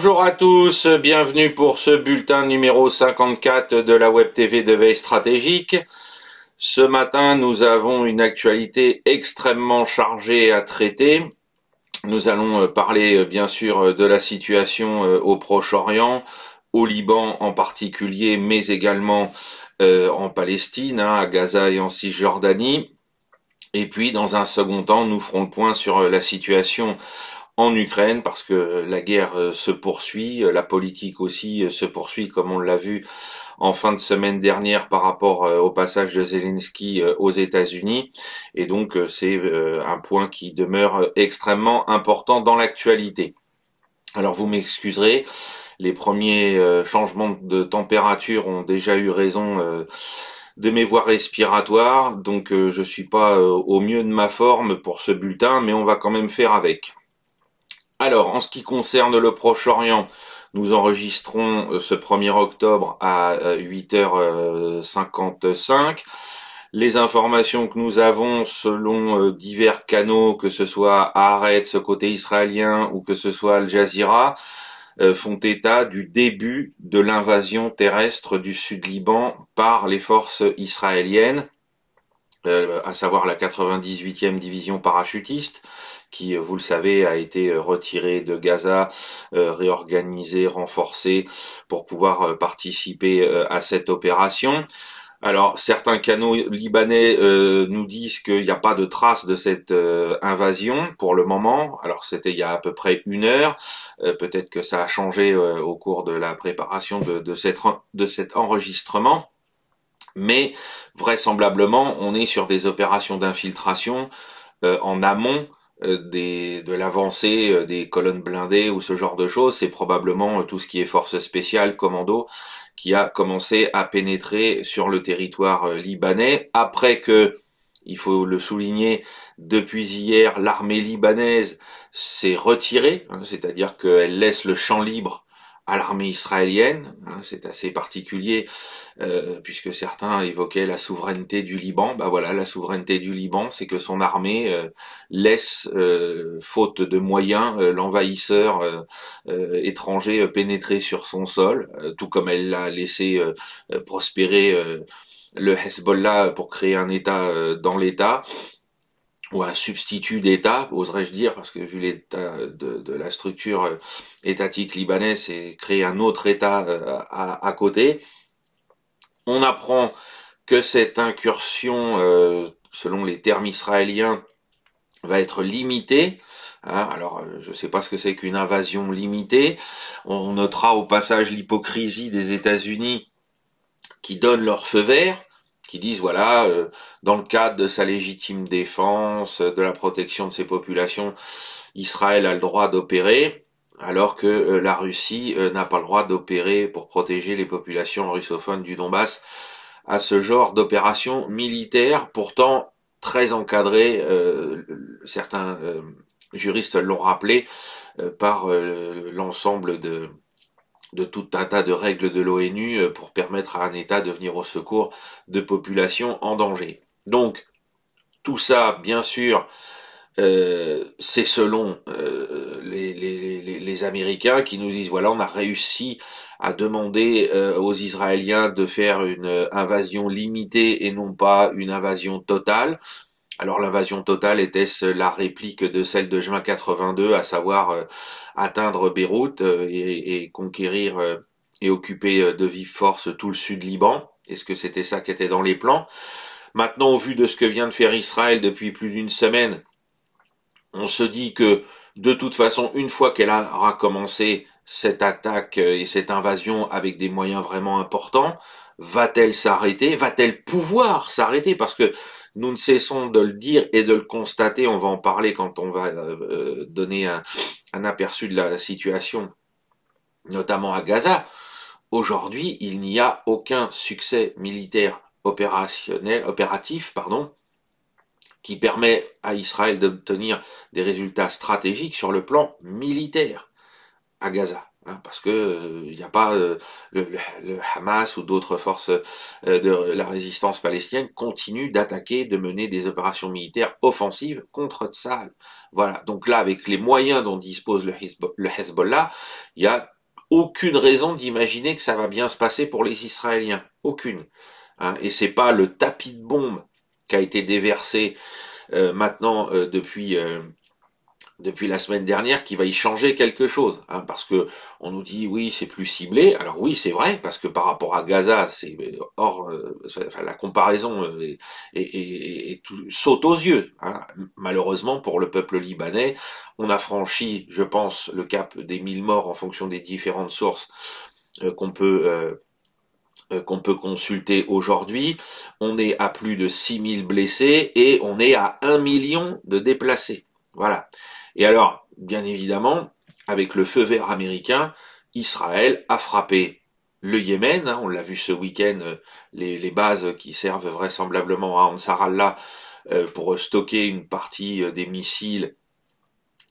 Bonjour à tous, bienvenue pour ce bulletin numéro 54 de la Web TV de veille stratégique. Ce matin, nous avons une actualité extrêmement chargée à traiter. Nous allons euh, parler euh, bien sûr euh, de la situation au Proche-Orient, au Liban en particulier, mais également en Palestine, hein, à Gaza et en Cisjordanie. Et puis, dans un second temps, nous ferons le point sur la situation en Ukraine parce que la guerre euh, se poursuit, euh, la politique aussi euh, se poursuit comme on l'a vu en fin de semaine dernière par rapport au passage de Zelensky aux États-Unis et donc c'est un point qui demeure extrêmement important dans l'actualité. Alors vous m'excuserez, les premiers changements de température ont déjà eu raison de mes voies respiratoires, donc je suis pas au mieux de ma forme pour ce bulletin, mais on va quand même faire avec. Alors, en ce qui concerne le Proche-Orient, nous enregistrons euh, ce 1er octobre à 8h55. Euh, Les informations que nous avons selon euh, divers canaux, que ce soit Haaretz, côté israélien, ou que ce soit Al Jazeera, font état du début de l'invasion terrestre du Sud-Liban par les forces israéliennes, à savoir la 98e division parachutiste, qui, euh, vous le savez, a été euh, retiré de Gaza, euh, réorganisé, renforcé pour pouvoir participer à cette opération. Alors certains canaux libanais nous disent qu'il n'y a pas de traces de cette invasion pour le moment. Alors c'était il y a à peu près une heure. Peut-être que ça a changé au cours de la préparation de, de, cette, de cet enregistrement. Mais vraisemblablement, on est sur des opérations d'infiltration en amont euh, des, de l'avancée euh, des colonnes blindées ou ce genre de choses, c'est probablement euh, tout ce qui est force spéciale, commando, qui a commencé à pénétrer sur le territoire libanais après que, il faut le souligner, depuis hier, l'armée libanaise s'est retirée, hein, c'est-à-dire qu'elle laisse le champ libre à l'armée israélienne. Hein, c'est assez particulier euh, puisque certains évoquaient la souveraineté du Liban. Bah voilà, la souveraineté du Liban, c'est que son armée euh, laisse, euh, faute de moyens, l'envahisseur étranger pénétrer sur son sol, tout comme elle l'a laissé prospérer le Hezbollah pour créer un État dans l'État ou un substitut d'État, oserais-je dire, parce que vu l'état de, la structure euh, étatique libanaise, c'est créer un autre État euh, à, côté. On apprend que cette incursion, euh, selon les termes israéliens, va être limitée. Hein. alors, je ne sais pas ce que c'est qu'une invasion limitée. On notera au passage l'hypocrisie des États-Unis qui donnent leur feu vert qui disent voilà, euh, dans le cadre de sa légitime défense, de la protection de ses populations, Israël a le droit d'opérer, alors que euh, la Russie euh, n'a pas le droit d'opérer pour protéger les populations russophones du Donbass à ce genre d'opération militaire, pourtant très encadrée, certains juristes l'ont rappelé, par l'ensemble de de tout un tas de règles de l'ONU euh, pour permettre à un État de venir au secours de populations en danger. Donc, tout ça, bien sûr, euh, c'est selon euh, les, les, les, Américains qui nous disent, voilà, on a réussi à demander aux Israéliens de faire une invasion limitée et non pas une invasion totale. Alors l'invasion totale était-ce la réplique de celle de juin 82, à savoir euh, atteindre Beyrouth euh, et, conquérir euh, et occuper de vive force tout le sud Liban? Est-ce que c'était ça qui était dans les plans? Maintenant, au vu de ce que vient de faire Israël depuis plus d'une semaine, on se dit que de toute façon, une fois qu'elle aura commencé cette attaque et cette invasion avec des moyens vraiment importants, va-t-elle s'arrêter? Va-t-elle pouvoir s'arrêter? Parce que nous ne cessons de le dire et de le constater, on va en parler quand on va euh, donner un, aperçu de la situation, notamment à Gaza. Aujourd'hui, il n'y a aucun succès militaire opérationnel, opératif, pardon, qui permet à Israël d'obtenir des résultats stratégiques sur le plan militaire à Gaza. Hein, parce que il n'y a pas le, Hamas ou d'autres forces de la résistance palestinienne continuent d'attaquer, de mener des opérations militaires offensives contre Tsahal. Voilà. Donc là, avec les moyens dont dispose le, Hezbollah, il y a aucune raison d'imaginer que ça va bien se passer pour les Israéliens. Aucune. Hein, et c'est pas le tapis de bombes qui a été déversé euh, maintenant euh, depuis euh, depuis la semaine dernière qui va y changer quelque chose, hein, parce que on nous dit oui c'est plus ciblé. Alors oui c'est vrai parce que par rapport à Gaza c'est hors, enfin, la comparaison est, est, saute aux yeux. Hein. Malheureusement pour le peuple libanais, on a franchi, je pense, le cap des 1000 morts en fonction des différentes sources qu'on peut euh, qu'on peut consulter aujourd'hui, on est à plus de 6000 blessés et on est à 1 million de déplacés. Voilà. Et alors, bien évidemment, avec le feu vert américain, Israël a frappé le Yémen, hein, on l'a vu ce week-end, euh, les, bases qui servent vraisemblablement à Ansar Allah euh, pour stocker une partie des missiles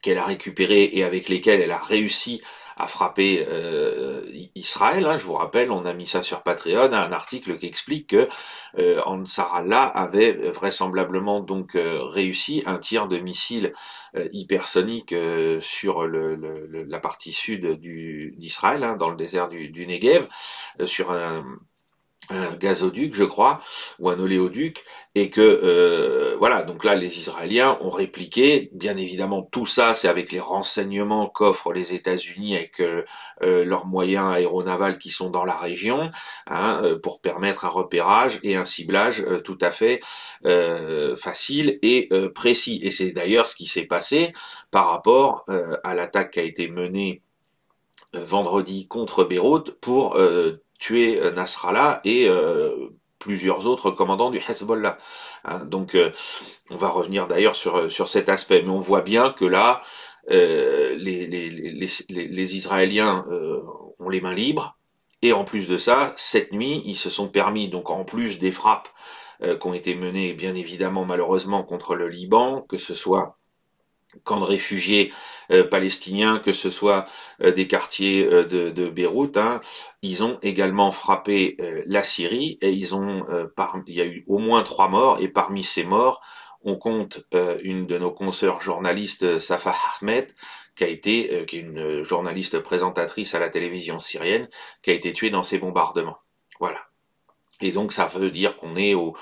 qu'elle a récupérés et avec lesquels elle a réussi a frappé euh, Israël. Hein, je vous rappelle, on a mis ça sur Patreon, un article qui explique que euh, Ansar Allah avait vraisemblablement donc euh, réussi un tir de missile euh, hypersonique sur la partie sud d'Israël, hein, dans le désert du Negev, sur un un gazoduc, je crois, ou un oléoduc, et que euh, voilà, donc là les Israéliens ont répliqué. Bien évidemment, tout ça, c'est avec les renseignements qu'offrent les États-Unis avec euh, euh, leurs moyens aéronavals qui sont dans la région, hein, pour permettre un repérage et un ciblage tout à fait facile et précis. Et c'est d'ailleurs ce qui s'est passé par rapport à l'attaque qui a été menée vendredi contre Beyrouth pour tuer euh, Nasrallah et euh, plusieurs autres commandants du Hezbollah. Hein, donc euh, on va revenir d'ailleurs sur, sur cet aspect, mais on voit bien que là, les, les, les, les, Israéliens ont les mains libres, et en plus de ça, cette nuit, ils se sont permis, donc en plus des frappes qui ont été menées bien évidemment malheureusement contre le Liban, que ce soit camps de réfugiés euh, palestiniens, que ce soit euh, des quartiers euh, de, Beyrouth, hein, ils ont également frappé la Syrie et ils ont, il y a eu au moins trois morts et parmi ces morts, on compte une de nos consoeurs journalistes, Safa Ahmed, qui a été, qui est une journaliste présentatrice à la télévision syrienne, qui a été tuée dans ces bombardements. Voilà. Et donc ça veut dire qu'on est au,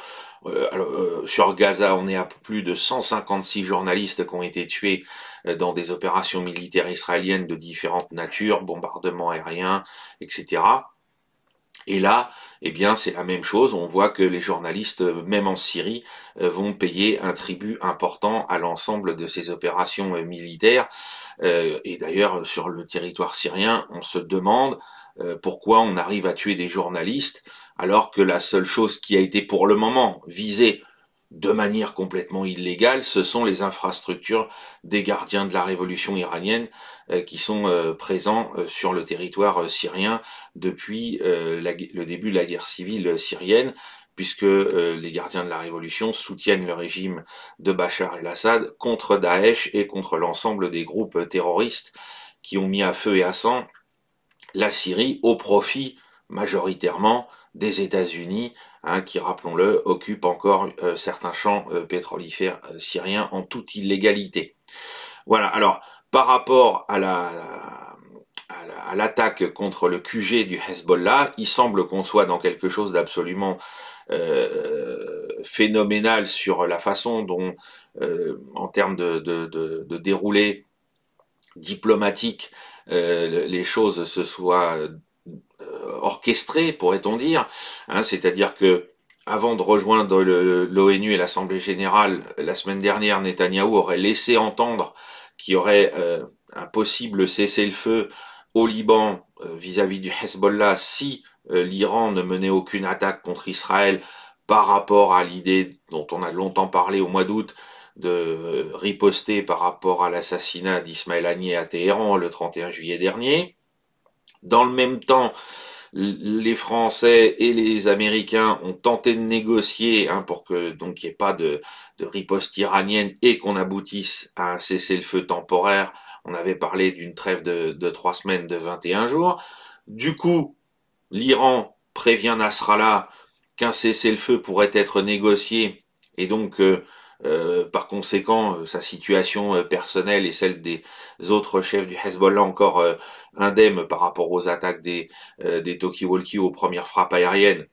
alors, euh, sur Gaza, on est à plus de 156 journalistes qui ont été tués euh, dans des opérations militaires israéliennes de différentes natures, bombardements aériens, etc. Et là, eh bien, c'est la même chose. On voit que les journalistes, même en Syrie, vont payer un tribut important à l'ensemble de ces opérations militaires. Et d'ailleurs, sur le territoire syrien, on se demande pourquoi on arrive à tuer des journalistes alors que la seule chose qui a été pour le moment visée de manière complètement illégale, ce sont les infrastructures des gardiens de la révolution iranienne euh, qui sont euh, présents euh, sur le territoire syrien depuis le début de la guerre civile syrienne, puisque les gardiens de la révolution soutiennent le régime de Bachar el-Assad contre Daesh et contre l'ensemble des groupes terroristes qui ont mis à feu et à sang la Syrie au profit majoritairement des États-Unis, hein, qui, rappelons-le, occupent encore euh, certains champs euh, pétrolifères euh, syriens en toute illégalité. Voilà. Alors, par rapport à la à l'attaque contre le QG du Hezbollah, il semble qu'on soit dans quelque chose d'absolument phénoménal sur la façon dont, en termes de, de, de, de déroulé diplomatique, les choses se soient orchestré, pourrait-on dire, hein, c'est-à-dire que avant de rejoindre l'ONU et l'Assemblée générale, la semaine dernière, Netanyahou aurait laissé entendre qu'il y aurait euh, un possible cessez-le-feu au Liban euh, vis-à-vis du Hezbollah si euh, l'Iran ne menait aucune attaque contre Israël par rapport à l'idée dont on a longtemps parlé au mois d'août de riposter par rapport à l'assassinat d'Ismaël Haniyeh à Téhéran le 31 juillet dernier. Dans le même temps, les Français et les Américains ont tenté de négocier hein, pour que donc il n'y ait pas de riposte iranienne et qu'on aboutisse à un cessez-le-feu temporaire. On avait parlé d'une trêve de, trois semaines de 21 jours. Du coup, l'Iran prévient Nasrallah qu'un cessez-le-feu pourrait être négocié et donc euh, euh, par conséquent, euh, sa situation personnelle et celle des autres chefs du Hezbollah encore indemne par rapport aux attaques des, des aux premières frappes aériennes,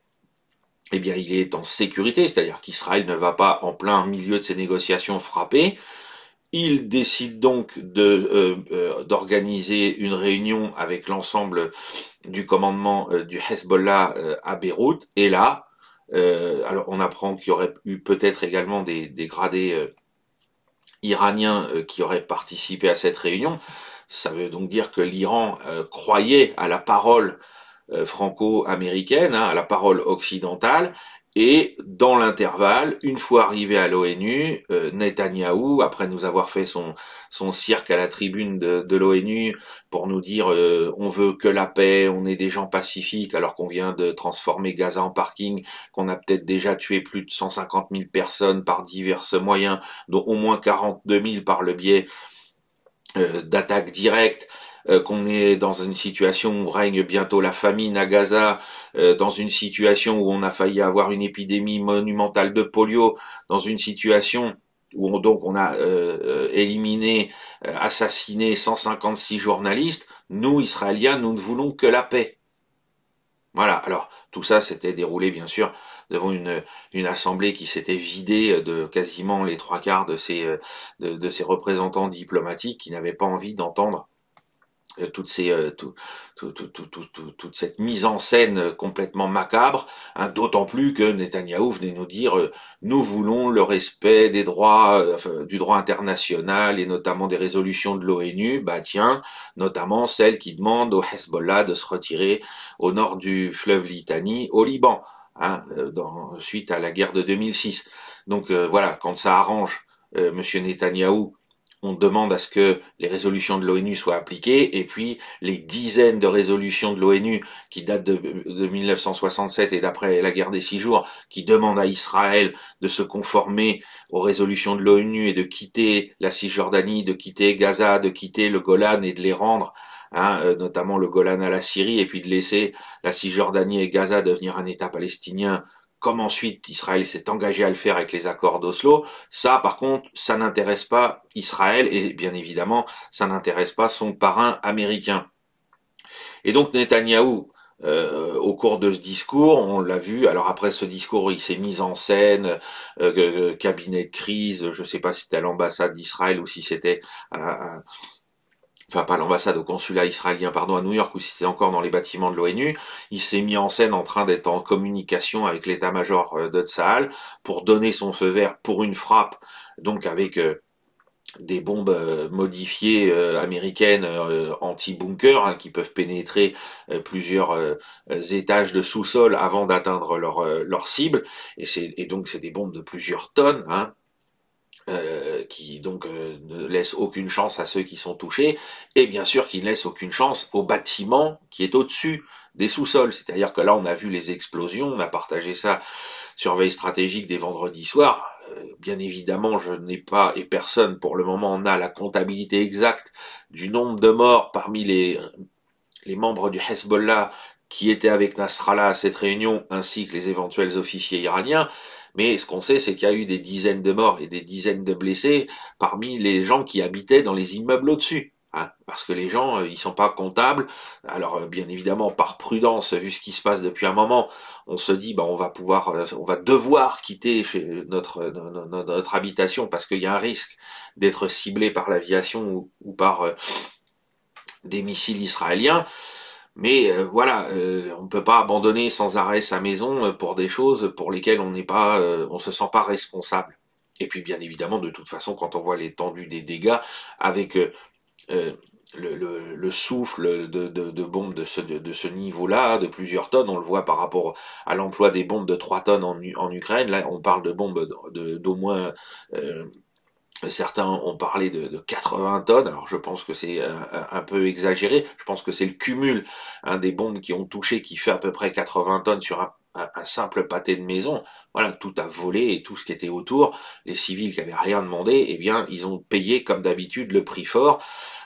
eh bien, il est en sécurité, c'est-à-dire qu'Israël ne va pas en plein milieu de ces négociations frapper. Il décide donc d'organiser une réunion avec l'ensemble du commandement du Hezbollah à Beyrouth, et là, euh, alors on apprend qu'il y aurait eu peut-être également des, gradés euh, iraniens euh, qui auraient participé à cette réunion. Ça veut donc dire que l'Iran croyait à la parole franco-américaine, hein, à la parole occidentale, et dans l'intervalle, une fois arrivé à l'ONU, euh, après nous avoir fait son, son cirque à la tribune de, de l'ONU pour nous dire euh, on veut que la paix, on est des gens pacifiques alors qu'on vient de transformer Gaza en parking, qu'on a peut-être déjà tué plus de 150 000 personnes par divers moyens, dont au moins 42 000 par le biais euh, d'attaques directes, euh, qu'on est dans une situation où règne bientôt la famine à Gaza, euh, dans une situation où on a failli avoir une épidémie monumentale de polio, dans une situation où on, donc on a euh, éliminé, assassiné 156 journalistes, nous, Israéliens, nous ne voulons que la paix. Voilà, alors tout ça s'était déroulé bien sûr devant une, une assemblée qui s'était vidée de quasiment les trois quarts de ses, de, ses représentants diplomatiques qui n'avaient pas envie d'entendre euh, toutes ces, euh, tout, tout, toute cette mise en scène complètement macabre, hein, d'autant plus que Netanyahou venait nous dire euh, nous voulons le respect des droits, du droit international et notamment des résolutions de l'ONU. Bah tiens, notamment celle qui demande au Hezbollah de se retirer au nord du fleuve Litanie, au Liban, hein, dans, suite à la guerre de 2006. Donc voilà, quand ça arrange Monsieur Netanyahou on demande à ce que les résolutions de l'ONU soient appliquées, et puis les dizaines de résolutions de l'ONU qui datent de, 1967 et d'après la guerre des six jours, qui demandent à Israël de se conformer aux résolutions de l'ONU et de quitter la Cisjordanie, de quitter Gaza, de quitter le Golan et de les rendre Hein, euh, notamment le Golan à la Syrie, et puis de laisser la Cisjordanie et Gaza devenir un État palestinien comme ensuite Israël s'est engagé à le faire avec les accords d'Oslo, ça par contre, ça n'intéresse pas Israël et bien évidemment, ça n'intéresse pas son parrain américain. Et donc Netanyahou, euh, au cours de ce discours, on l'a vu. Alors après ce discours, il s'est mis en scène, euh, cabinet de crise. Je ne sais pas si c'était à l'ambassade d'Israël ou si c'était enfin pas l'ambassade au consulat israélien pardon à New York ou si c'était encore dans les bâtiments de l'ONU, il s'est mis en scène en train d'être en communication avec l'état-major euh, de Tsahal pour donner son feu vert pour une frappe donc avec euh, des bombes euh, modifiées américaines anti-bunker hein, qui peuvent pénétrer plusieurs étages de sous-sol avant d'atteindre leur, leur cible. Et, et donc c'est des bombes de plusieurs tonnes hein, euh, qui donc euh, ne laisse aucune chance à ceux qui sont touchés, et bien sûr qui ne laisse aucune chance au bâtiment qui est au-dessus des sous-sols. C'est-à-dire que là, on a vu les explosions, on a partagé ça sur Veille Stratégique des vendredis soirs. Euh, bien évidemment, je n'ai pas, et personne pour le moment n'a la comptabilité exacte du nombre de morts parmi les, les membres du Hezbollah qui étaient avec Nasrallah à cette réunion, ainsi que les éventuels officiers iraniens. Mais ce qu'on sait, c'est qu'il y a eu des dizaines de morts et des dizaines de blessés parmi les gens qui habitaient dans les immeubles au-dessus. Hein, parce que les gens, euh, ils sont pas comptables. Alors, euh, bien évidemment, par prudence, vu ce qui se passe depuis un moment, on se dit, bah, on va pouvoir, euh, on va devoir quitter notre notre, habitation parce qu'il y a un risque d'être ciblé par l'aviation ou, par des missiles israéliens. Mais euh, voilà, euh, on ne peut pas abandonner sans arrêt sa maison euh, pour des choses pour lesquelles on n'est pas, on se sent pas responsable. Et puis bien évidemment, de toute façon, quand on voit l'étendue des dégâts, avec le, le, souffle de, de, de, bombes de ce, de, ce niveau-là, de plusieurs tonnes, on le voit par rapport à l'emploi des bombes de 3 tonnes en, en Ukraine, là on parle de bombes d'au moins Certains ont parlé de, 80 tonnes, alors je pense que c'est un, peu exagéré, je pense que c'est le cumul hein, des bombes qui ont touché qui fait à peu près 80 tonnes sur un, simple pâté de maison. Voilà, tout a volé et tout ce qui était autour, les civils qui avaient rien demandé, eh bien, ils ont payé comme d'habitude le prix fort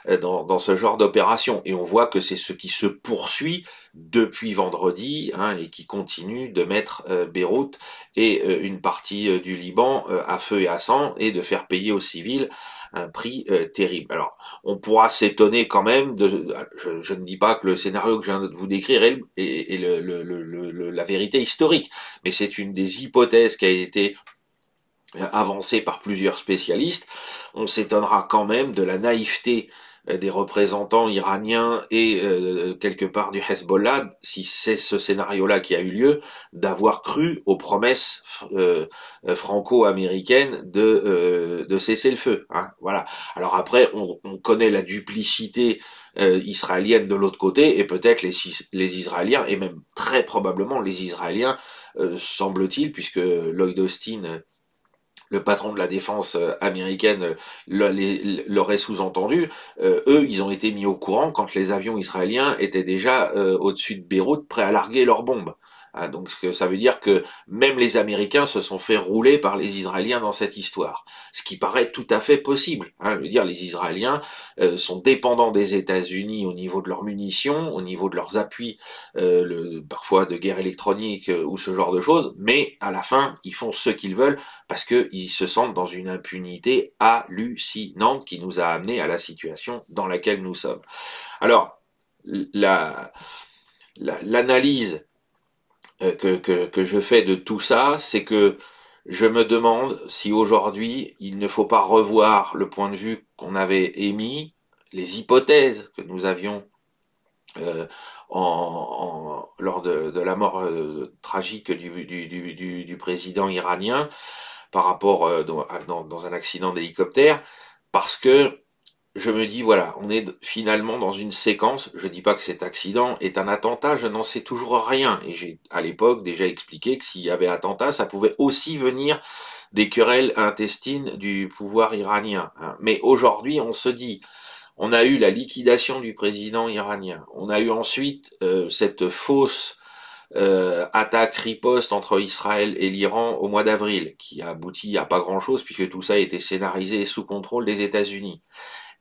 euh, dans, dans ce genre d'opération. Et on voit que c'est ce qui se poursuit depuis vendredi hein, et qui continue de mettre euh, Beyrouth et euh, une partie euh, du Liban à feu et à sang et de faire payer aux civils un prix terrible. Alors, on pourra s'étonner quand même de. Je, ne dis pas que le scénario que je viens de vous décrire est, est, le, le, la vérité historique, mais c'est une des hypothèses qui a été avancée par plusieurs spécialistes. On s'étonnera quand même de la naïveté des représentants iraniens et euh, quelque part du Hezbollah, si c'est ce scénario-là qui a eu lieu, d'avoir cru aux promesses euh, franco-américaines de, de cesser le feu. Hein, voilà. Alors après, on, on, connaît la duplicité israélienne de l'autre côté, et peut-être les, les Israéliens, et même très probablement les Israéliens, semble-t-il, puisque Lloyd Austin le patron de la défense euh, américaine euh, l'aurait sous-entendu, euh, eux, ils ont été mis au courant quand les avions israéliens étaient déjà au-dessus de Beyrouth, prêts à larguer leurs bombes. Ah, donc ça veut dire que même les Américains se sont fait rouler par les Israéliens dans cette histoire, ce qui paraît tout à fait possible. Hein. Je veux dire, les Israéliens euh, sont dépendants des États-Unis au niveau de leurs munitions, au niveau de leurs appuis, euh, le, parfois de guerre électronique euh, ou ce genre de choses, mais à la fin, ils font ce qu'ils veulent parce qu'ils se sentent dans une impunité hallucinante qui nous a amenés à la situation dans laquelle nous sommes. Alors, la l'analyse que, que, que je fais de tout ça, c'est que je me demande si aujourd'hui il ne faut pas revoir le point de vue qu'on avait émis, les hypothèses que nous avions euh, en, lors de, de, la mort euh, tragique du, du, du, du, président iranien par rapport euh, dans, dans, un accident d'hélicoptère, parce que je me dis voilà, on est finalement dans une séquence. Je dis pas que cet accident est un attentat, je n'en sais toujours rien. Et j'ai à l'époque déjà expliqué que s'il y avait attentat, ça pouvait aussi venir des querelles intestines du pouvoir iranien. Hein. Mais aujourd'hui, on se dit, on a eu la liquidation du président iranien, on a eu ensuite euh, cette fausse euh, attaque riposte entre Israël et l'Iran au mois d'avril, qui a abouti à pas grand-chose puisque tout ça a été scénarisé sous contrôle des États-Unis.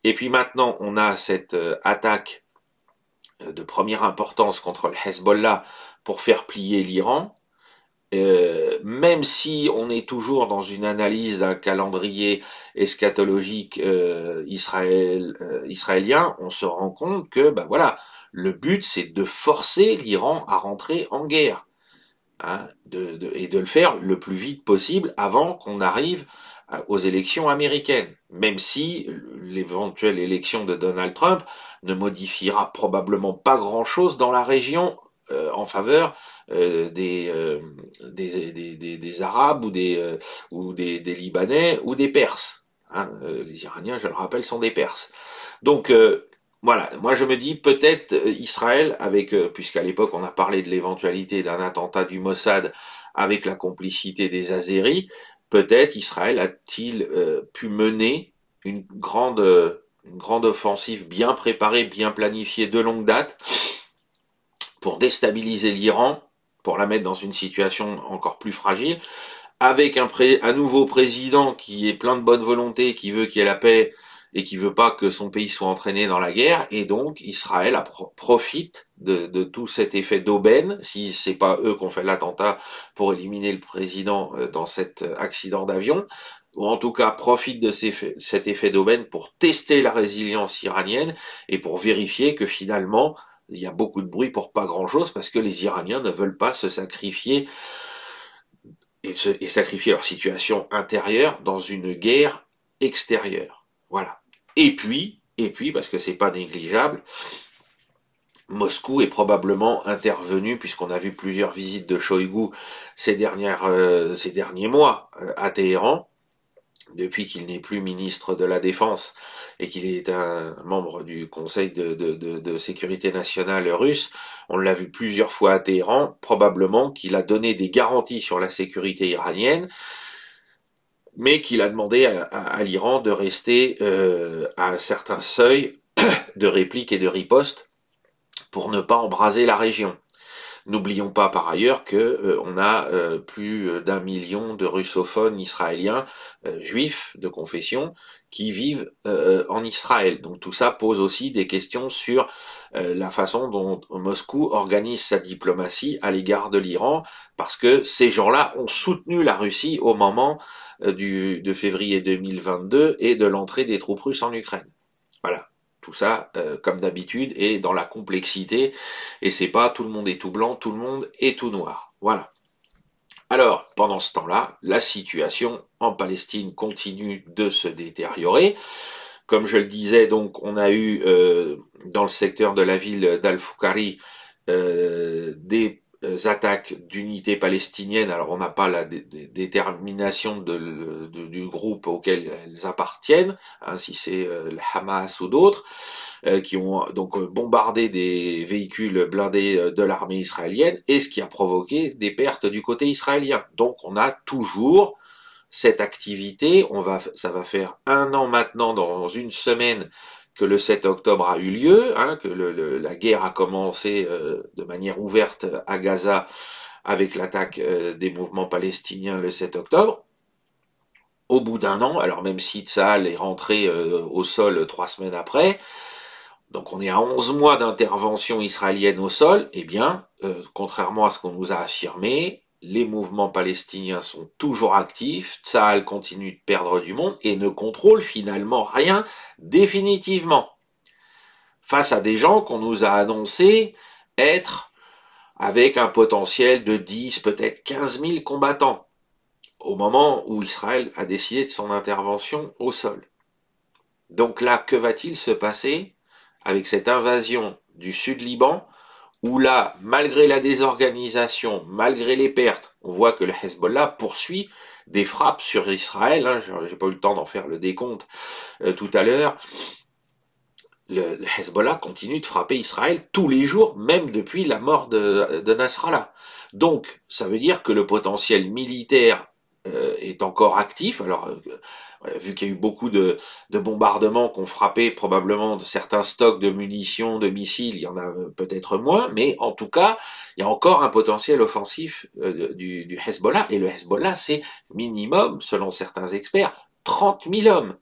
Et puis maintenant, on a cette euh, attaque euh, de première importance contre le Hezbollah pour faire plier l'Iran. Euh, même si on est toujours dans une analyse d'un calendrier eschatologique israël, israélien, on se rend compte que, ben voilà, le but c'est de forcer l'Iran à rentrer en guerre, hein, et de le faire le plus vite possible avant qu'on arrive aux élections américaines, même si l'éventuelle élection de Donald Trump ne modifiera probablement pas grand-chose dans la région euh, en faveur euh, euh, des, Arabes ou des, ou des, Libanais ou des Perses. Hein. les Iraniens, je le rappelle, sont des Perses. Donc voilà, moi je me dis peut-être Israël, avec puisqu'à l'époque on a parlé de l'éventualité d'un attentat du Mossad avec la complicité des Azéris, peut-être Israël a-t-il euh, pu mener une grande, une grande offensive bien préparée, bien planifiée de longue date pour déstabiliser l'Iran, pour la mettre dans une situation encore plus fragile, avec un nouveau président qui est plein de bonne volonté, qui veut qu'il y ait la paix et qui veut pas que son pays soit entraîné dans la guerre, et donc Israël profite de, tout cet effet d'aubaine, si c'est pas eux qui ont fait l'attentat pour éliminer le président euh, dans cet euh, accident d'avion, ou en tout cas profite de cet effet d'aubaine pour tester la résilience iranienne et pour vérifier que finalement il y a beaucoup de bruit pour pas grand chose parce que les Iraniens ne veulent pas se sacrifier et sacrifier leur situation intérieure dans une guerre extérieure. Voilà. Et puis, et puis, parce que c'est pas négligeable, Moscou est probablement intervenu, puisqu'on a vu plusieurs visites de Shoigu ces, dernières, euh, ces derniers mois euh, à Téhéran, depuis qu'il n'est plus ministre de la Défense et qu'il est un membre du Conseil de, de, sécurité nationale russe, on l'a vu plusieurs fois à Téhéran, probablement qu'il a donné des garanties sur la sécurité iranienne, mais qu'il a demandé à, l'Iran de rester euh, à un certain seuil de réplique et de riposte pour ne pas embraser la région. N'oublions pas par ailleurs que euh, on a euh, plus d'un million de russophones israéliens euh, juifs de confession qui vivent en Israël. Donc tout ça pose aussi des questions sur la façon dont Moscou organise sa diplomatie à l'égard de l'Iran, parce que ces gens-là ont soutenu la Russie au moment du, de février 2022 et de l'entrée des troupes russes en Ukraine. Voilà. Tout ça, euh, comme d'habitude, est dans la complexité, et c'est pas tout le monde est tout blanc, tout le monde est tout noir. Voilà. Alors, pendant ce temps-là, la situation en Palestine continue de se détériorer. Comme je le disais, donc, on a eu euh, dans le secteur de la ville d'Al-Foukari euh, des attaques d'unités palestiniennes, alors on n'a pas la détermination du groupe auquel elles appartiennent, hein, si c'est euh, le Hamas ou d'autres, euh, qui ont donc bombardé des véhicules blindés de l'armée israélienne, et ce qui a provoqué des pertes du côté israélien. Donc on a toujours cette activité, on va, ça va faire un an maintenant, dans une semaine, que le 7 octobre a eu lieu, hein, que la guerre a commencé euh, de manière ouverte à Gaza avec l'attaque euh, des mouvements palestiniens le 7 octobre. Au bout d'un an, alors même si Tsahal est rentré euh, au sol trois semaines après, donc on est à 11 mois d'intervention israélienne au sol, eh bien, contrairement à ce qu'on nous a affirmé, les mouvements palestiniens sont toujours actifs, Tsahal continue de perdre du monde et ne contrôle finalement rien définitivement. Face à des gens qu'on nous a annoncé être avec un potentiel de 10, peut-être 15 000 combattants, au moment où Israël a décidé de son intervention au sol. Donc là, que va-t-il se passer avec cette invasion du sud Liban où là, malgré la désorganisation, malgré les pertes, on voit que le Hezbollah poursuit des frappes sur Israël. Hein, J'ai pas eu le temps d'en faire le décompte euh, tout à l'heure. Le, Hezbollah continue de frapper Israël tous les jours, même depuis la mort de, de Nasrallah. Donc, ça veut dire que le potentiel militaire est encore actif. Alors, euh, vu qu'il y a eu beaucoup de, de bombardements qui ont frappé probablement de certains stocks de munitions, de missiles, il y en a euh, peut-être moins, mais en tout cas, il y a encore un potentiel offensif du, du Hezbollah. Et le Hezbollah, c'est minimum, selon certains experts, 30 000 hommes.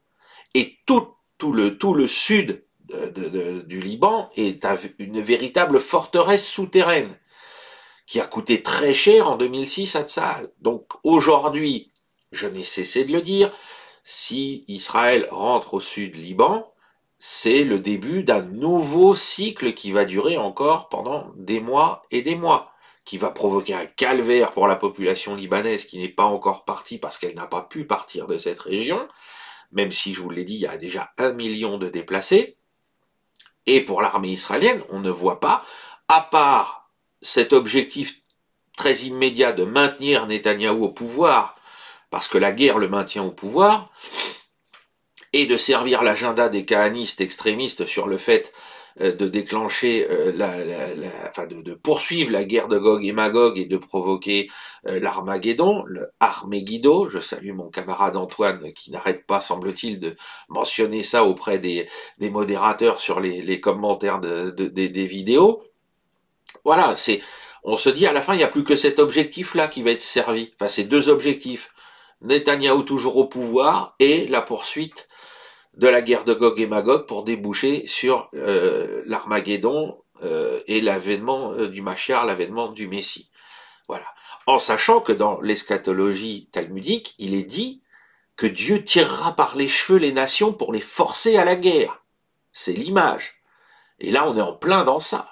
Et tout, tout, le, tout le sud du Liban est une véritable forteresse souterraine qui a coûté très cher en 2006 à Tsahal. Donc aujourd'hui, je n'ai cessé de le dire, si Israël rentre au sud Liban, c'est le début d'un nouveau cycle qui va durer encore pendant des mois et des mois, qui va provoquer un calvaire pour la population libanaise qui n'est pas encore partie parce qu'elle n'a pas pu partir de cette région, même si je vous l'ai dit, il y a déjà un million de déplacés. Et pour l'armée israélienne, on ne voit pas, à part cet objectif très immédiat de maintenir Netanyahou au pouvoir, parce que la guerre le maintient au pouvoir, et de servir l'agenda des kahanistes extrémistes sur le fait euh, de déclencher euh, la, enfin de, poursuivre la guerre de Gog et Magog et de provoquer euh, l'Armageddon, le Armageddon. Je salue mon camarade Antoine qui n'arrête pas, semble-t-il, de mentionner ça auprès des, modérateurs sur les, commentaires des vidéos. Voilà, c'est, on se dit à la fin, il n'y a plus que cet objectif-là qui va être servi. Enfin, c'est deux objectifs. Netanyahou toujours au pouvoir et la poursuite de la guerre de Gog et Magog pour déboucher sur euh, l'Armageddon euh, et l'avènement euh, du Machar, l'avènement du Messie. Voilà. En sachant que dans l'eschatologie talmudique, il est dit que Dieu tirera par les cheveux les nations pour les forcer à la guerre. C'est l'image. Et là, on est en plein dans ça.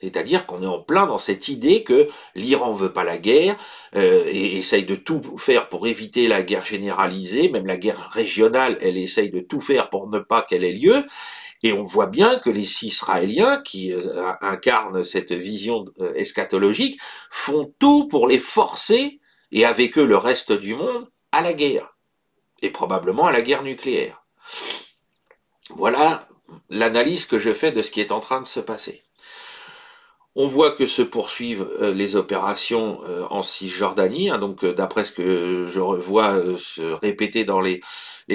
C'est-à-dire qu'on est en plein dans cette idée que l'Iran veut pas la guerre euh, et essaye de tout faire pour éviter la guerre généralisée, même la guerre régionale, elle essaye de tout faire pour ne pas qu'elle ait lieu. Et on voit bien que les Israéliens, qui euh, incarnent cette vision euh, eschatologique, font tout pour les forcer, et avec eux le reste du monde, à la guerre. Et probablement à la guerre nucléaire. Voilà l'analyse que je fais de ce qui est en train de se passer. On voit que se poursuivent euh, les opérations euh, en Cisjordanie, hein, donc euh, d'après ce que je revois se répéter dans les,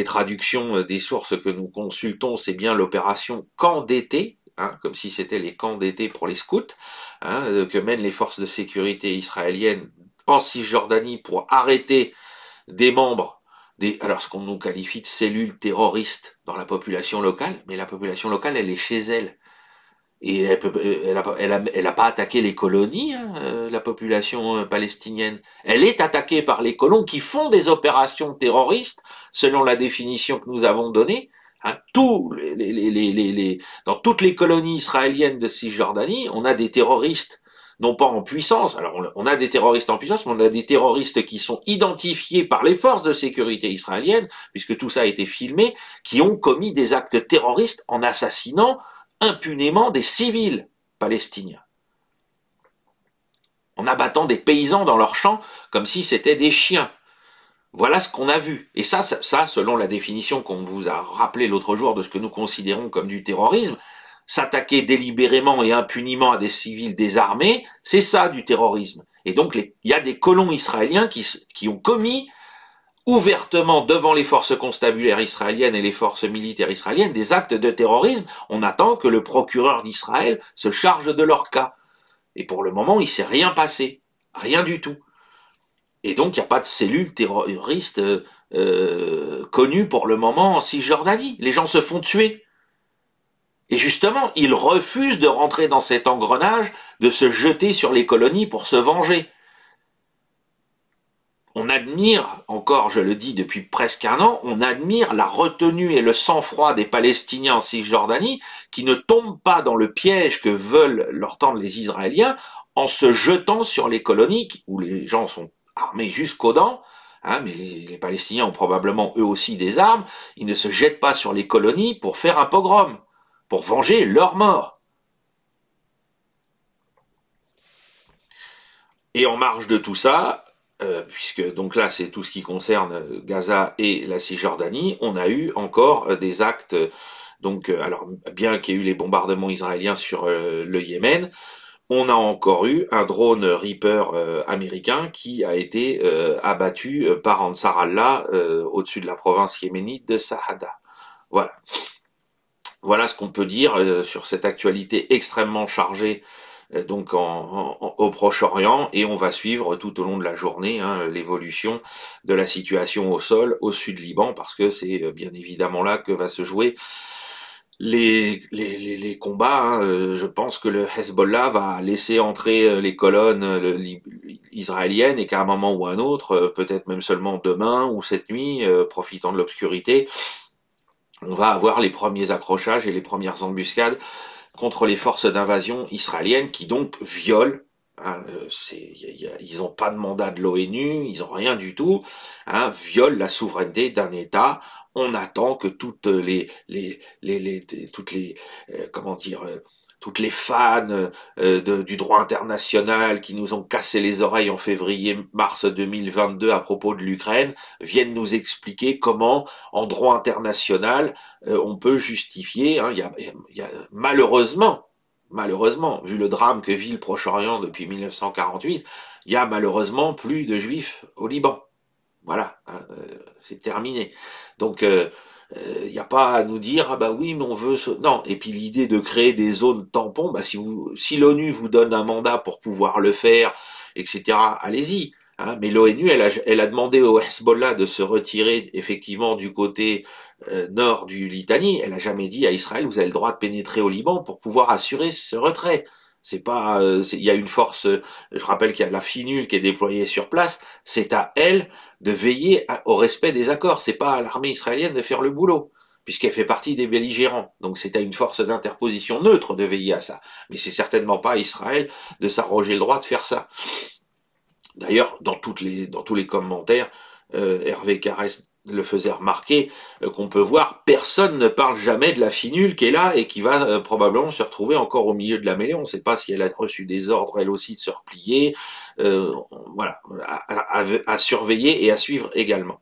traductions des sources que nous consultons, c'est bien l'opération camp d'été, hein, comme si c'était les camps d'été pour les scouts, hein, que mènent les forces de sécurité israéliennes en Cisjordanie pour arrêter des membres des, alors ce qu'on nous qualifie de cellules terroristes dans la population locale, mais la population locale, elle est chez elle. Et elle, peut, elle, a, elle, a, elle a pas attaqué les colonies, hein, euh, la population euh, palestinienne. Elle est attaquée par les colons qui font des opérations terroristes, selon la définition que nous avons donnée. Hein, tous les, les, les, dans toutes les colonies israéliennes de Cisjordanie, on a des terroristes non pas en puissance. Alors on a des terroristes en puissance, mais on a des terroristes qui sont identifiés par les forces de sécurité israéliennes, puisque tout ça a été filmé, qui ont commis des actes terroristes en assassinant impunément des civils palestiniens. En abattant des paysans dans leurs champs comme si c'était des chiens. Voilà ce qu'on a vu. Et ça, ça, selon la définition qu'on vous a rappelé l'autre jour de ce que nous considérons comme du terrorisme, s'attaquer délibérément et impuniment à des civils désarmés, c'est ça du terrorisme. Et donc, il y a des colons israéliens qui ont commis ouvertement devant les forces constabulaires israéliennes et les forces militaires israéliennes des actes de terrorisme. On attend que le procureur d'Israël se charge de leur cas. Et pour le moment, il s'est rien passé. Rien du tout. Et donc, il n'y a pas de cellule terroriste euh, connue pour le moment en Cisjordanie. Les gens se font tuer. Et justement, ils refusent de rentrer dans cet engrenage, de se jeter sur les colonies pour se venger on admire, encore je le dis depuis presque un an, on admire la retenue et le sang-froid des Palestiniens en Cisjordanie qui ne tombent pas dans le piège que veulent leur tendre les Israéliens en se jetant sur les colonies où les gens sont armés jusqu'aux dents, hein, mais les, les, Palestiniens ont probablement eux aussi des armes, ils ne se jettent pas sur les colonies pour faire un pogrom, pour venger leur mort. Et en marge de tout ça, euh, puisque donc là c'est tout ce qui concerne euh, Gaza et la Cisjordanie, on a eu encore euh, des actes, donc alors bien qu'il y ait eu les bombardements israéliens sur le Yémen, on a encore eu un drone Reaper américain qui a été abattu par Ansar Allah au-dessus de la province yéménite de Sahada. Voilà. Voilà ce qu'on peut dire sur cette actualité extrêmement chargée donc en, au Proche-Orient et on va suivre tout au long de la journée hein, l'évolution de la situation au sol au sud Liban parce que c'est euh, bien évidemment là que va se jouer les, les, les, combats. Hein. Euh, je pense que le Hezbollah va laisser entrer les colonnes israéliennes et qu'à un moment ou un autre, peut-être même seulement demain ou cette nuit, profitant de l'obscurité, on va avoir les premiers accrochages et les premières embuscades contre les forces d'invasion israéliennes qui donc violent Hein, euh, ils n'ont pas de mandat de l'ONU, ils ont rien du tout, hein, violent la souveraineté d'un État. On attend que toutes les, les, les, les toutes les, euh, comment dire, euh, toutes les fans euh, du droit international qui nous ont cassé les oreilles en février-mars 2022 à propos de l'Ukraine viennent nous expliquer comment, en droit international, euh, on peut justifier. Hein, y a, malheureusement, malheureusement, vu le drame que vit le Proche-Orient depuis 1948, il y a malheureusement plus de juifs au Liban. Voilà, hein, euh, c'est terminé. Donc il euh, n'y a pas à nous dire ah bah oui mais on veut non. Et puis l'idée de créer des zones tampons bah si vous si l'ONU vous donne un mandat pour pouvoir le faire etc allez-y hein. mais l'ONU elle a, elle a demandé au Hezbollah de se retirer effectivement du côté euh, nord du Litanie. Elle a jamais dit à Israël vous avez le droit de pénétrer au Liban pour pouvoir assurer ce retrait c'est pas, euh, il y a une force. Je rappelle qu'il y a la FINUL qui est déployée sur place. C'est à elle de veiller au respect des accords. C'est pas à l'armée israélienne de faire le boulot, puisqu'elle fait partie des belligérants. Donc c'est à une force d'interposition neutre de veiller à ça. Mais c'est certainement pas à Israël de s'arroger le droit de faire ça. D'ailleurs, dans toutes les, dans tous les commentaires, euh, Hervé Carès le faisait remarquer euh, qu'on peut voir, personne ne parle jamais de la finule qui est là et qui va euh, probablement se retrouver encore au milieu de la mêlée. On ne sait pas si elle a reçu des ordres elle aussi de se replier. Euh, voilà, à, surveiller et à suivre également.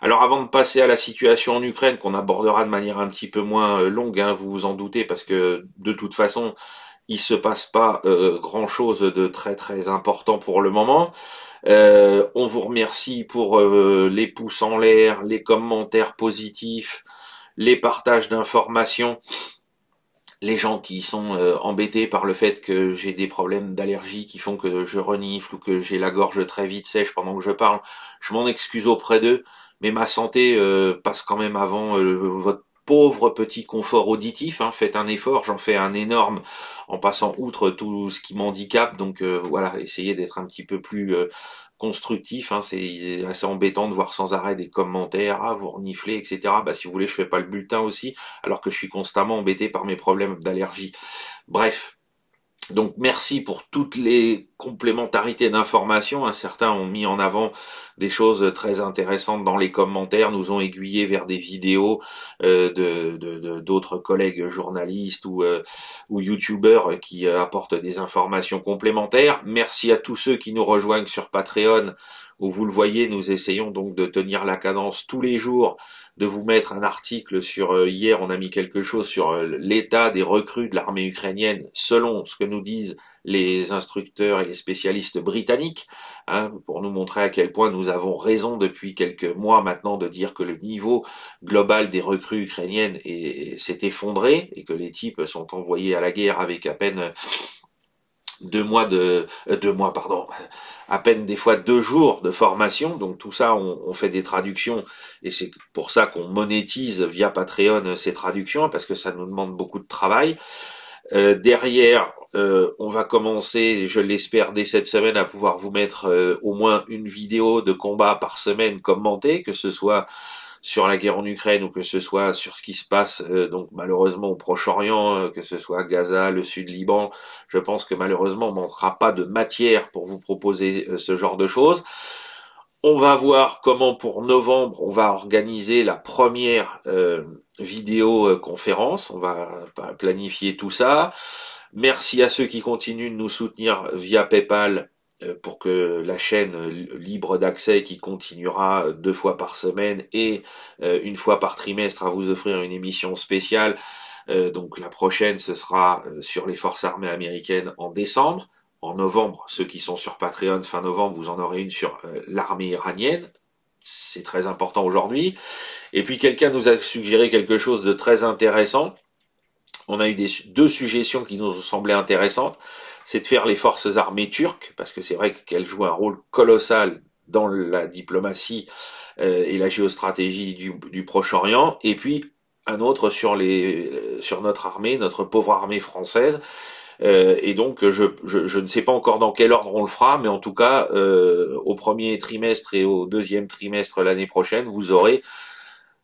Alors avant de passer à la situation en Ukraine qu'on abordera de manière un petit peu moins longue, hein, vous vous en doutez, parce que de toute façon, il se passe pas grand chose de très très important pour le moment. Euh, on vous remercie pour euh, les pouces en l'air, les commentaires positifs, les partages d'informations. les gens qui sont euh, embêtés par le fait que j'ai des problèmes d'allergie qui font que je renifle ou que j'ai la gorge très vite sèche pendant que je parle, je m'en excuse auprès d'eux, mais ma santé euh, passe quand même avant euh, votre pauvre petit confort auditif. Hein. Faites un effort, j'en fais un énorme en passant outre tout ce qui m'handicape. Donc voilà, essayez d'être un petit peu plus constructif. Hein, c'est assez embêtant de voir sans arrêt des commentaires, ah vous reniflez, etc. Bah si vous voulez, je fais pas le bulletin aussi, alors que je suis constamment embêté par mes problèmes d'allergie. Bref, donc merci pour toutes les complémentarités d'informations. Certains ont mis en avant des choses très intéressantes dans les commentaires, nous ont aiguillé vers des vidéos euh, de d'autres collègues journalistes ou, euh, ou youtubeurs qui euh, apportent des informations complémentaires. Merci à tous ceux qui nous rejoignent sur Patreon où vous le voyez, nous essayons donc de tenir la cadence tous les jours, de vous mettre un article sur, euh, hier on a mis quelque chose sur euh, l'état des recrues de l'armée ukrainienne selon ce que nous disent les instructeurs et les spécialistes britanniques, hein, pour nous montrer à quel point nous avons raison depuis quelques mois maintenant de dire que le niveau global des recrues ukrainiennes s'est effondré et que les types sont envoyés à la guerre avec à peine deux mois de euh, deux mois pardon à peine des fois deux jours de formation. Donc tout ça on, fait des traductions et c'est pour ça qu'on monétise via Patreon ces traductions parce que ça nous demande beaucoup de travail. Euh, derrière euh, on va commencer je l'espère dès cette semaine à pouvoir vous mettre au moins une vidéo de combat par semaine commentée que ce soit sur la guerre en Ukraine ou que ce soit sur ce qui se passe euh, donc malheureusement au Proche-Orient, euh, que ce soit Gaza, le Sud Liban, je pense que malheureusement on manquera pas de matière pour vous proposer euh, ce genre de choses. On va voir comment pour novembre on va organiser la première vidéo conférence. On va planifier tout ça. Merci à ceux qui continuent de nous soutenir via PayPal pour que la chaîne libre d'accès qui continuera deux fois par semaine et euh, une fois par trimestre à vous offrir une émission spéciale. Euh, donc la prochaine, ce sera sur les forces armées américaines en décembre. En novembre, ceux qui sont sur Patreon, fin novembre, vous en aurez une sur l'armée iranienne. C'est très important aujourd'hui. Et puis quelqu'un nous a suggéré quelque chose de très intéressant. On a eu des, deux suggestions qui nous ont semblé intéressantes c'est de faire les forces armées turques, parce que c'est vrai qu'elles jouent un rôle colossal dans la diplomatie euh, et la géostratégie du, Proche-Orient, et puis un autre sur les euh, sur notre armée, notre pauvre armée française. Euh, et donc je, je, ne sais pas encore dans quel ordre on le fera, mais en tout cas au premier trimestre et au deuxième trimestre l'année prochaine, vous aurez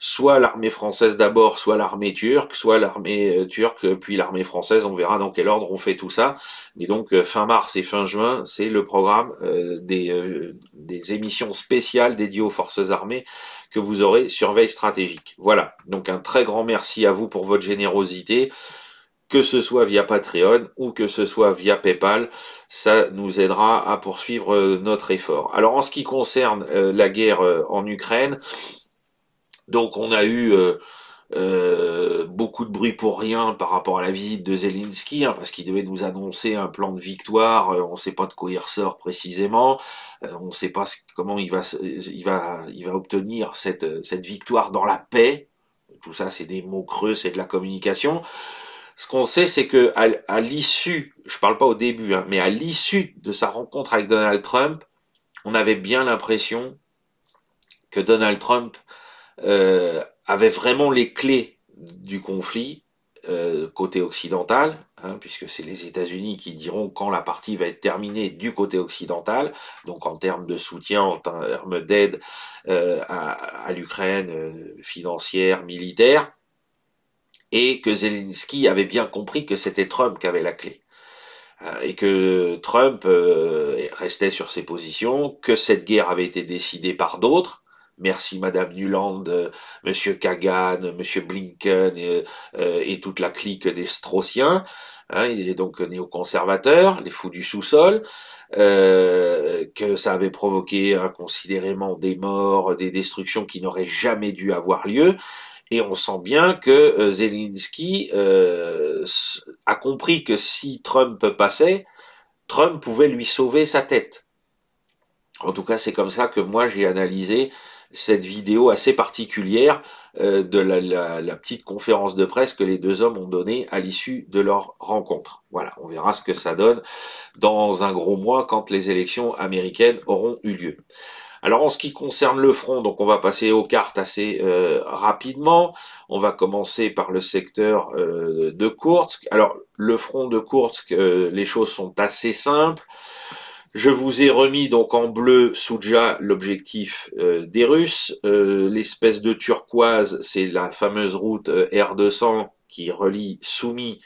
soit l'armée française d'abord, soit l'armée turque, soit l'armée euh, turque, puis l'armée française, on verra dans quel ordre on fait tout ça. Et donc euh, fin mars et fin juin, c'est le programme euh, des, des émissions spéciales dédiées aux forces armées que vous aurez sur Veille Stratégique. Voilà, donc un très grand merci à vous pour votre générosité que ce soit via Patreon ou que ce soit via PayPal, ça nous aidera à poursuivre notre effort. Alors en ce qui concerne la guerre en Ukraine, donc on a eu euh, euh, beaucoup de bruit pour rien par rapport à la visite de Zelensky, hein, parce qu'il devait nous annoncer un plan de victoire. Euh, on ne sait pas de quoi il ressort précisément. on ne sait pas comment il va, obtenir cette, cette victoire dans la paix. Tout ça, c'est des mots creux, c'est de la communication. Ce qu'on sait, c'est que à, l'issue, je parle pas au début, hein, mais à l'issue de sa rencontre avec Donald Trump, on avait bien l'impression que Donald Trump euh, avait vraiment les clés du conflit euh, côté occidental, hein, puisque c'est les États-Unis qui diront quand la partie va être terminée du côté occidental, donc en termes de soutien, en termes d'aide euh, à, l'Ukraine euh, financière, militaire, et que Zelensky avait bien compris que c'était Trump qui avait la clé hein, et que Trump restait sur ses positions, que cette guerre avait été décidée par d'autres, Merci Madame Nuland, euh, Monsieur Kagan, Monsieur Blinken et, euh, et toute la clique des Straussiens, hein, il est donc néoconservateur, les fous du sous-sol, euh, que ça avait provoqué inconsidérément des morts, des destructions qui n'auraient jamais dû avoir lieu. Et on sent bien que Zelensky a compris que si Trump passait, Trump pouvait lui sauver sa tête. En tout cas, c'est comme ça que moi j'ai analysé cette vidéo assez particulière euh, de la, petite conférence de presse que les deux hommes ont donnée à l'issue de leur rencontre. Voilà, on verra ce que ça donne dans un gros mois quand les élections américaines auront eu lieu. Alors en ce qui concerne le front, donc on va passer aux cartes assez euh, rapidement. On va commencer par le secteur euh, de Kursk. Alors le front de Kursk, les choses sont assez simples. Je vous ai remis donc en bleu Souja l'objectif euh, des Russes. Euh, l'espèce de turquoise, c'est la fameuse route euh, R200 qui relie Soumy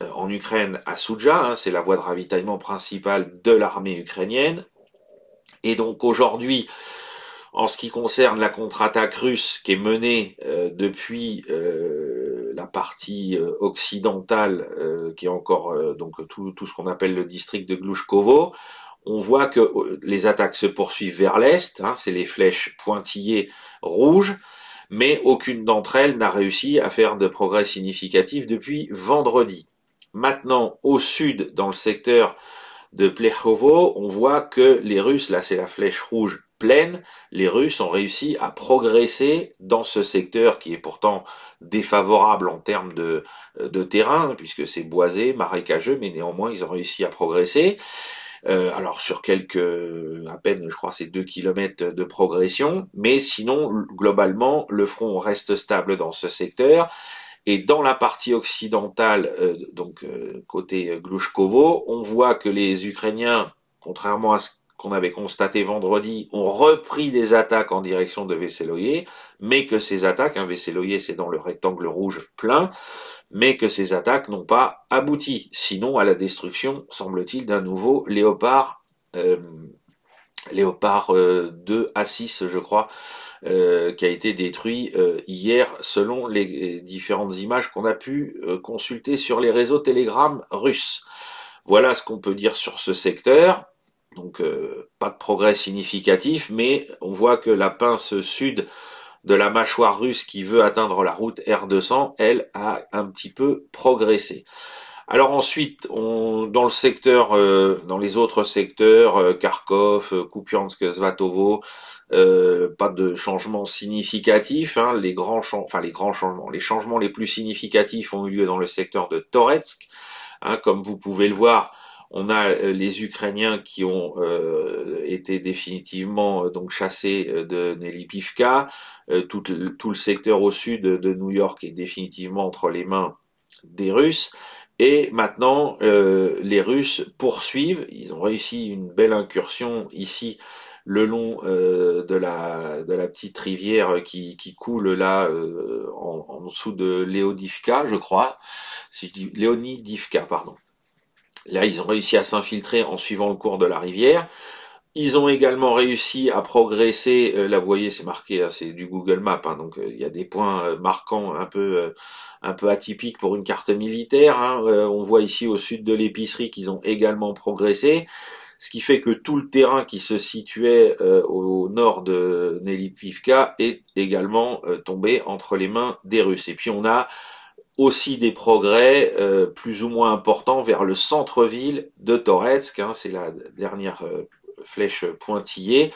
en Ukraine à Souja. Hein, c'est la voie de ravitaillement principale de l'armée ukrainienne. Et donc aujourd'hui, en ce qui concerne la contre-attaque russe qui est menée depuis la partie occidentale, qui est encore donc tout, tout ce qu'on appelle le district de Glushkovo, on voit que euh, les attaques se poursuivent vers l'est, hein, c'est les flèches pointillées rouges, mais aucune d'entre elles n'a réussi à faire de progrès significatifs depuis vendredi. Maintenant, au sud, dans le secteur de Plechovo, on voit que les Russes, là c'est la flèche rouge pleine, les Russes ont réussi à progresser dans ce secteur qui est pourtant défavorable en termes de, de terrain, puisque c'est boisé, marécageux, mais néanmoins ils ont réussi à progresser. Euh, alors sur quelques, à peine, je crois, c'est 2 kilomètres de progression, mais sinon, globalement, le front reste stable dans ce secteur. Et dans la partie occidentale, euh, donc euh, côté Glushkovo, on voit que les Ukrainiens, contrairement à ce qu'on avait constaté vendredi, ont repris des attaques en direction de Vesseloye, mais que ces attaques, un hein, c'est dans le rectangle rouge plein, mais que ces attaques n'ont pas abouti, sinon à la destruction, semble-t-il, d'un nouveau léopard, euh, léopard 2 euh, A6, je crois, euh, qui a été détruit hier selon les différentes images qu'on a pu consulter sur les réseaux Telegram russes. Voilà ce qu'on peut dire sur ce secteur. Donc pas de progrès significatif, mais on voit que la pince sud de la mâchoire russe qui veut atteindre la route R200, elle a un petit peu progressé. Alors ensuite, on, dans le secteur, euh, dans les autres secteurs, euh, Kharkov, euh, Kupiansk, Svatovo, pas de changement significatif. Hein, les grands, enfin les grands changements, les changements les plus significatifs ont eu lieu dans le secteur de Toretsk. Hein, comme vous pouvez le voir, on a euh, les Ukrainiens qui ont euh, été définitivement euh, donc chassés de Nelipivka. Tout, tout, le secteur au sud de New York est définitivement entre les mains des Russes. Et maintenant, les Russes poursuivent. Ils ont réussi une belle incursion ici le long de la de la petite rivière qui, qui coule là en, en, dessous de Léodivka, je crois. Si je dis Léonidivka, pardon. Là, ils ont réussi à s'infiltrer en suivant le cours de la rivière. Ils ont également réussi à progresser. Euh, là, vous voyez, c'est marqué, hein, c'est du Google Maps, hein, donc euh, il y a des points euh, marquants un peu, un peu atypiques pour une carte militaire. Hein. on voit ici au sud de l'épicerie qu'ils ont également progressé, ce qui fait que tout le terrain qui se situait au nord de Nelipivka est également tombé entre les mains des Russes. Et puis on a aussi des progrès euh, plus ou moins importants vers le centre-ville de Toretsk, hein, c'est la dernière euh, flèche pointillée,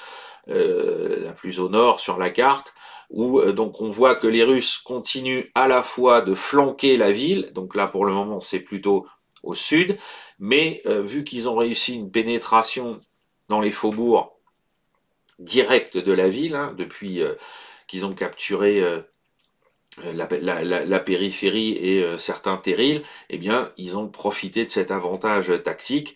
euh, la plus au nord sur la carte, où donc on voit que les Russes continuent à la fois de flanquer la ville, donc là pour le moment c'est plutôt au sud, mais vu qu'ils ont réussi une pénétration dans les faubourgs directs de la ville, hein, depuis qu'ils ont capturé euh, la, la, la, périphérie et euh, certains terrils, eh bien, ils ont profité de cet avantage tactique.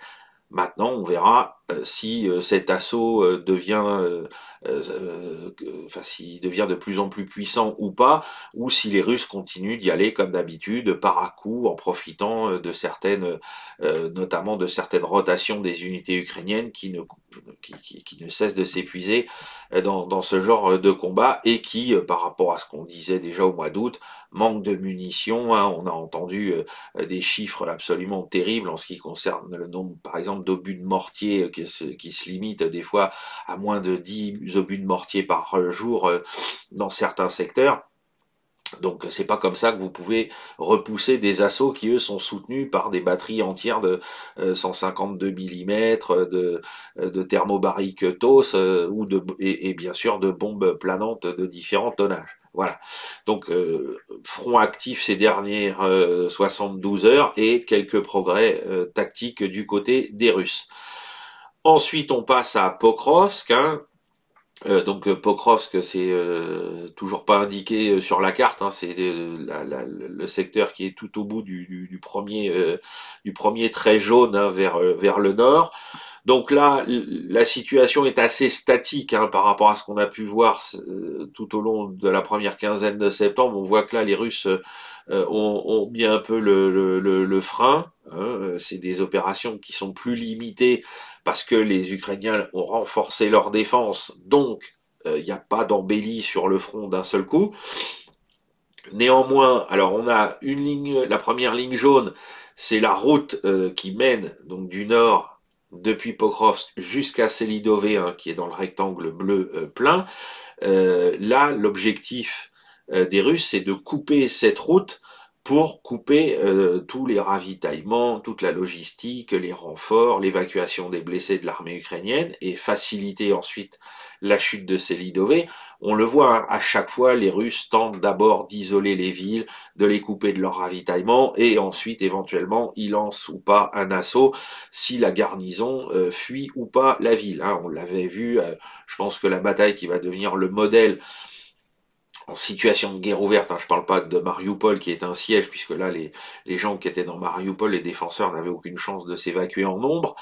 Maintenant, on verra euh, si cet assaut devient euh, enfin s'il devient de plus en plus puissant ou pas, ou si les Russes continuent d'y aller comme d'habitude par à coup en profitant euh, de certaines, euh, notamment de certaines rotations des unités ukrainiennes qui ne qui, qui, ne cessent de s'épuiser dans, dans ce genre de combat et qui, par rapport à ce qu'on disait déjà au mois d'août, manque de munitions. Hein. on a entendu des chiffres absolument terribles en ce qui concerne le nombre, par exemple, d'obus de mortier qui se, qui se limitent des fois à moins de 10 obus de mortier par jour euh, dans certains secteurs. Donc c'est pas comme ça que vous pouvez repousser des assauts qui eux sont soutenus par des batteries entières de 152 mm, de, de thermobariques TOS ou de et, bien sûr de bombes planantes de différents tonnages. Voilà. Donc euh, front actif ces dernières 72 heures et quelques progrès tactiques du côté des Russes. Ensuite, on passe à Pokrovsk, hein, euh, donc euh, Pokrovsk, c'est euh, toujours pas indiqué sur la carte. Hein, c'est le secteur qui est tout au bout du, premier du premier trait jaune hein, vers vers le nord. Donc là, la situation est assez statique hein, par rapport à ce qu'on a pu voir tout au long de la première quinzaine de septembre. On voit que là, les Russes ont, ont, mis un peu le, le, le frein. C'est des opérations qui sont plus limitées parce que les Ukrainiens ont renforcé leur défense, donc euh, il n'y a pas d'embellie sur le front d'un seul coup. Néanmoins, alors on a une ligne, la première ligne jaune, c'est la route euh, qui mène donc du nord depuis Pokrovsk jusqu'à Selidové, qui est dans le rectangle bleu euh, plein. là, l'objectif des Russes, c'est de couper cette route pour couper euh, tous les ravitaillements, toute la logistique, les renforts, l'évacuation des blessés de l'armée ukrainienne et faciliter ensuite la chute de Selidové. On le voit, hein, à chaque fois, les Russes tentent d'abord d'isoler les villes, de les couper de leur ravitaillement et ensuite, éventuellement, ils lancent ou pas un assaut si la garnison euh, fuit ou pas la ville. Hein. On l'avait vu, euh, je pense que la bataille qui va devenir le modèle en situation de guerre ouverte. Hein, je parle pas de Mariupol qui est un siège, puisque là, les, les gens qui étaient dans Mariupol, les défenseurs n'avaient aucune chance de s'évacuer en nombre.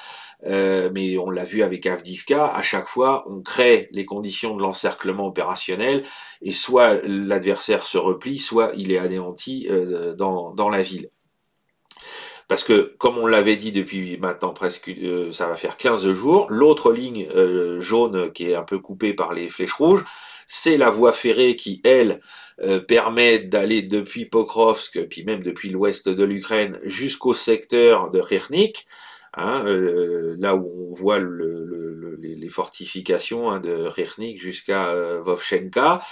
Euh, mais on l'a vu avec Avdivka, à chaque fois, on crée les conditions de l'encerclement opérationnel, et soit l'adversaire se replie, soit il est anéanti euh, dans, dans la ville. Parce que, comme on l'avait dit depuis maintenant presque, euh, ça va faire 15 jours, l'autre ligne jaune qui est un peu coupée par les flèches rouges, c'est la voie ferrée qui, elle, euh, permet d'aller depuis Pokrovsk, puis même depuis l'ouest de l'Ukraine, jusqu'au secteur de Khernik, hein, euh, là où on voit les fortifications hein, de Khernik jusqu'à euh, Vovchenka.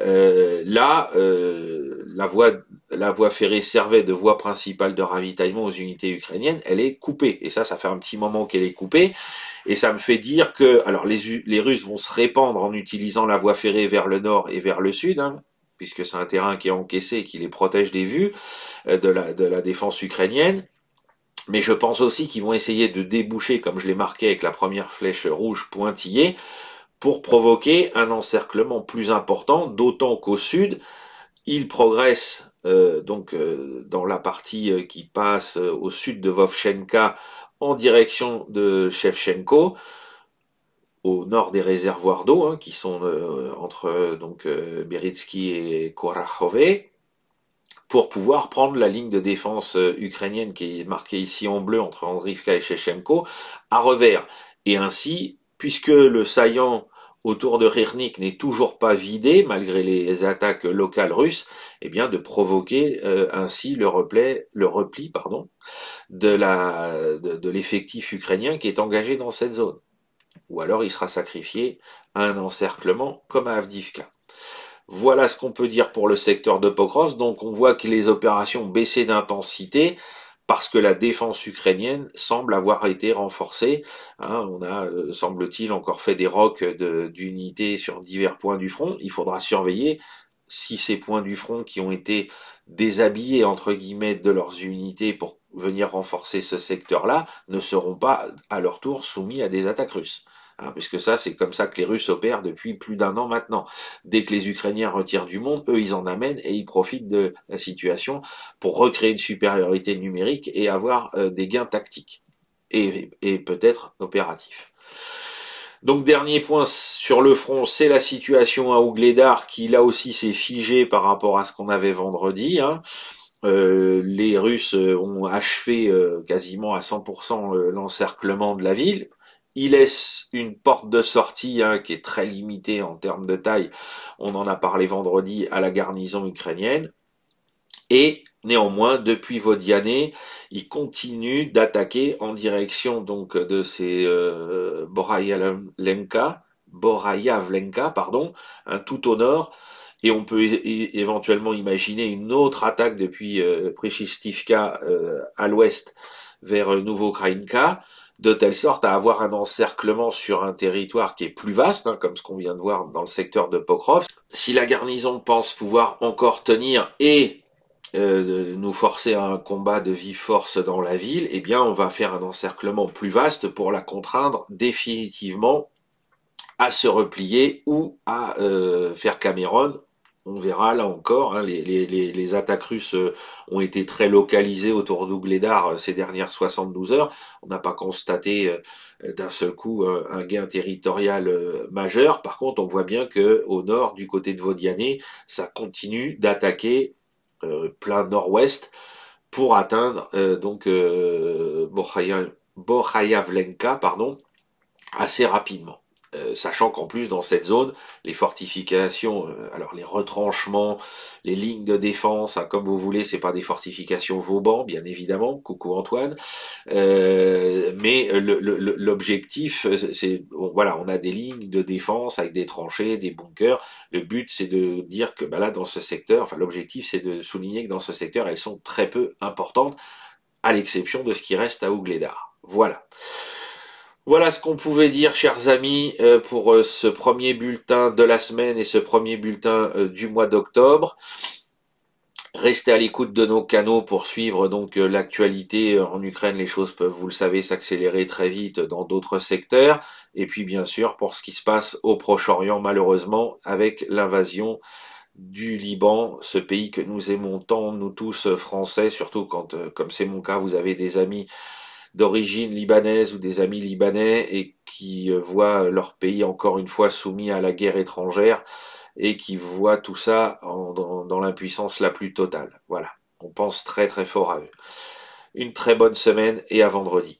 Euh, là, euh, la voie la voie ferrée servait de voie principale de ravitaillement aux unités ukrainiennes, elle est coupée. Et ça, ça fait un petit moment qu'elle est coupée. Et ça me fait dire que, alors les, les Russes vont se répandre en utilisant la voie ferrée vers le nord et vers le sud, hein, puisque c'est un terrain qui est encaissé et qui les protège des vues euh, de, la, de la défense ukrainienne. Mais je pense aussi qu'ils vont essayer de déboucher, comme je l'ai marqué avec la première flèche rouge pointillée, pour provoquer un encerclement plus important, d'autant qu'au sud, il progresse euh, donc euh, dans la partie euh, qui passe au sud de Vovchenka en direction de Shevchenko, au nord des réservoirs d'eau hein, qui sont entre donc Beritsky et Korachove, pour pouvoir prendre la ligne de défense ukrainienne qui est marquée ici en bleu entre Andrivka et Shevchenko à revers. Et ainsi, puisque le saillant autour de Khernik n'est toujours pas vidé malgré les attaques locales russes, eh bien de provoquer euh, ainsi le repli, pardon, de la de, l'effectif ukrainien qui est engagé dans cette zone. Ou alors il sera sacrifié à un encerclement comme à Avdivka. Voilà ce qu'on peut dire pour le secteur de Pokrovsk. Donc on voit que les opérations baissé d'intensité parce que la défense ukrainienne semble avoir été renforcée. Hein, on a, euh, semble-t-il, encore fait des rocs d'unités sur divers points du front. Il faudra surveiller si ces points du front qui ont été déshabillés entre guillemets de leurs unités pour venir renforcer ce secteur-là ne seront pas à leur tour soumis à des attaques russes. Hein, puisque ça, c'est comme ça que les Russes opèrent depuis plus d'un an maintenant. Dès que les Ukrainiens retirent du monde, eux, ils en amènent et ils profitent de la situation pour recréer une supériorité numérique et avoir euh, des gains tactiques et, peut-être opératifs. Donc dernier point sur le front, c'est la situation à Ougledar qui là aussi s'est figée par rapport à ce qu'on avait vendredi. Hein. Euh, les Russes ont achevé euh, quasiment à 100% l'encerclement de la ville. Il laisse une porte de sortie hein, qui est très limitée en termes de taille. On en a parlé vendredi à la garnison ukrainienne. Et néanmoins, depuis Vodiane, il continue d'attaquer en direction donc de ces euh, Borayavlenka, Borayavlenka, pardon, hein, tout au nord. et on peut éventuellement imaginer une autre attaque depuis euh, euh, à l'ouest vers Nouveau-Kraïnka, de telle sorte à avoir un encerclement sur un territoire qui est plus vaste, hein, comme ce qu'on vient de voir dans le secteur de Pokrovsk. Si la garnison pense pouvoir encore tenir et euh, nous forcer à un combat de vive force dans la ville, eh bien on va faire un encerclement plus vaste pour la contraindre définitivement à se replier ou à euh, faire Cameron on verra là encore, hein, les, attaques russes euh, ont été très localisées autour d'Ougledar euh, ces dernières 72 heures. On n'a pas constaté euh, d'un seul coup un gain territorial majeur. Par contre, on voit bien que au nord, du côté de Vodiane, ça continue d'attaquer plein nord-ouest pour atteindre donc Bochayavlenka, pardon, assez rapidement. Euh, sachant qu'en plus dans cette zone, les fortifications, euh, alors les retranchements, les lignes de défense, hein, comme vous voulez, c'est pas des fortifications Vauban, bien évidemment, coucou Antoine, euh, mais l'objectif, c'est voilà, on a des lignes de défense avec des tranchées, des bunkers. Le but, c'est de dire que bah là, dans ce secteur, enfin l'objectif, c'est de souligner que dans ce secteur, elles sont très peu importantes, à l'exception de ce qui reste à Ougledar. Voilà. Voilà ce qu'on pouvait dire, chers amis, euh, pour euh, ce premier bulletin de la semaine et ce premier bulletin euh, du mois d'octobre. Restez à l'écoute de nos canaux pour suivre donc l'actualité en Ukraine. Les choses peuvent, vous le savez, s'accélérer très vite dans d'autres secteurs. Et puis bien sûr pour ce qui se passe au Proche-Orient, malheureusement, avec l'invasion du Liban, ce pays que nous aimons tant, nous tous Français, surtout quand, comme c'est mon cas, vous avez des amis d'origine libanaise ou des amis libanais et qui euh, voient leur pays encore une fois soumis à la guerre étrangère et qui voient tout ça dans, dans l'impuissance la plus totale. Voilà, on pense très très fort à eux. Une très bonne semaine et à vendredi.